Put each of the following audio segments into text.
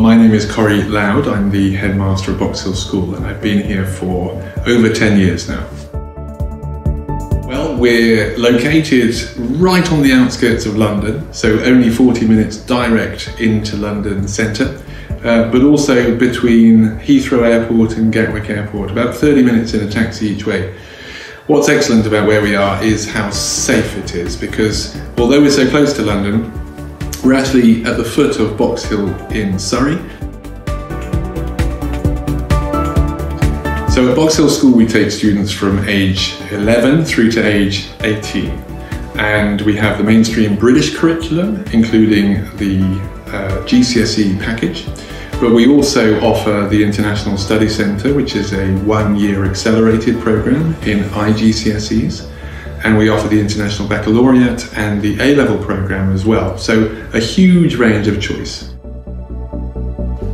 My name is Cory Lowde. I'm the headmaster of Box Hill School and I've been here for over 10 years now. Well, we're located right on the outskirts of London, so only 40 minutes direct into London centre, uh, but also between Heathrow Airport and Gatwick Airport, about 30 minutes in a taxi each way. What's excellent about where we are is how safe it is because although we're so close to London, we're actually at the foot of Box Hill in Surrey. So at Box Hill School we take students from age 11 through to age 18 and we have the mainstream British curriculum including the uh, GCSE package but we also offer the International Study Centre, which is a one-year accelerated programme in IGCSEs. And we offer the International Baccalaureate and the A-level programme as well. So a huge range of choice.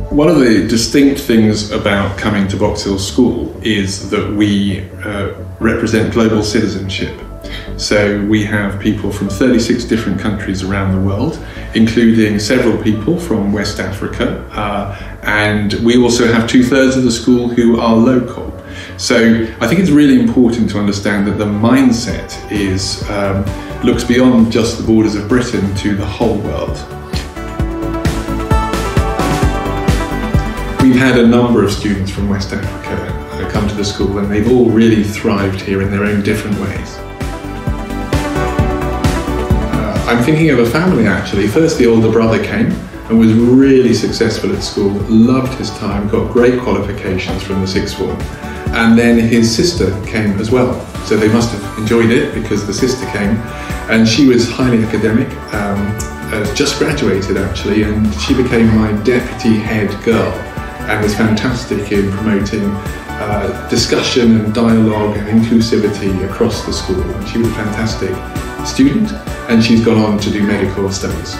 One of the distinct things about coming to Box Hill School is that we uh, represent global citizenship. So we have people from 36 different countries around the world, including several people from West Africa. Uh, and we also have two thirds of the school who are local. So I think it's really important to understand that the mindset is um, looks beyond just the borders of Britain to the whole world. We've had a number of students from West Africa come to the school and they've all really thrived here in their own different ways. I'm thinking of a family actually. First, the older brother came and was really successful at school, loved his time, got great qualifications from the sixth form. And then his sister came as well. So they must have enjoyed it because the sister came and she was highly academic, um, uh, just graduated actually, and she became my deputy head girl and was fantastic in promoting uh, discussion and dialogue and inclusivity across the school. And she was a fantastic student and she's gone on to do medical studies.